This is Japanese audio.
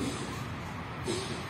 うん。